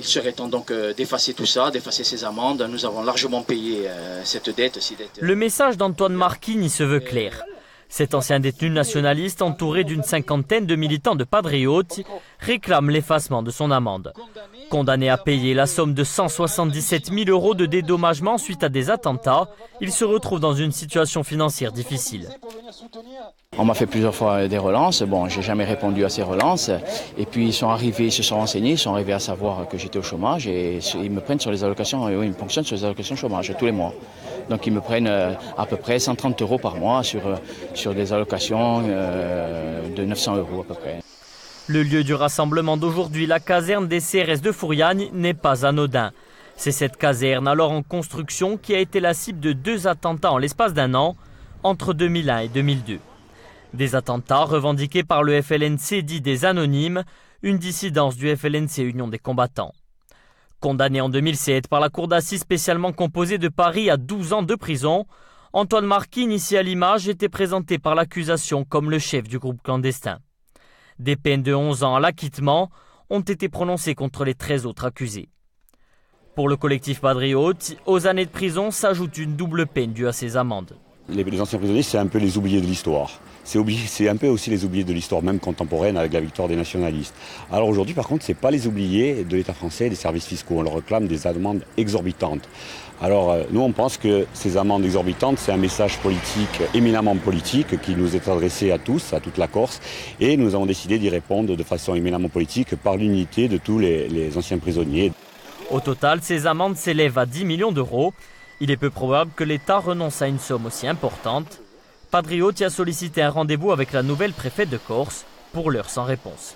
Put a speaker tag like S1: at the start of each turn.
S1: Il serait temps donc euh, d'effacer tout ça, d'effacer ces amendes. Nous avons largement payé euh, cette dette.
S2: Le message d'Antoine Marquini se veut clair. Cet ancien détenu nationaliste, entouré d'une cinquantaine de militants de Padriotti, réclame l'effacement de son amende. Condamné à payer la somme de 177 000 euros de dédommagement suite à des attentats, il se retrouve dans une situation financière difficile.
S1: On m'a fait plusieurs fois des relances. Bon, j'ai jamais répondu à ces relances. Et puis ils sont arrivés, ils se sont renseignés, ils sont arrivés à savoir que j'étais au chômage et ils me prennent sur les allocations. Oui, ils me fonctionnent sur les allocations chômage tous les mois. Donc ils me prennent euh, à peu près 130 euros par mois sur, euh, sur des allocations euh, de 900 euros à peu près.
S2: Le lieu du rassemblement d'aujourd'hui, la caserne des CRS de Fouriagne, n'est pas anodin. C'est cette caserne, alors en construction, qui a été la cible de deux attentats en l'espace d'un an, entre 2001 et 2002. Des attentats revendiqués par le FLNC dit des anonymes, une dissidence du FLNC Union des combattants. Condamné en 2007 par la cour d'assises spécialement composée de Paris à 12 ans de prison, Antoine Marquis, ici à l'image, était présenté par l'accusation comme le chef du groupe clandestin. Des peines de 11 ans à l'acquittement ont été prononcées contre les 13 autres accusés. Pour le collectif Patriote, aux années de prison s'ajoute une double peine due à ces amendes.
S3: Les, anciens prisonniers, c'est un peu les oubliés de l'histoire. C'est un peu aussi les oubliés de l'histoire même contemporaine avec la victoire des nationalistes. Alors aujourd'hui, par contre, ce n'est pas les oubliés de l'État français et des services fiscaux. On leur réclame des amendes exorbitantes. Alors euh, nous, on pense que ces amendes exorbitantes, c'est un message politique, éminemment politique, qui nous est adressé à tous, à toute la Corse. Et nous avons décidé d'y répondre de façon éminemment politique par l'unité de tous les, les anciens prisonniers.
S2: Au total, ces amendes s'élèvent à 10 millions d'euros. Il est peu probable que l'État renonce à une somme aussi importante. Padriotti a sollicité un rendez-vous avec la nouvelle préfète de Corse, pour l'heure sans réponse.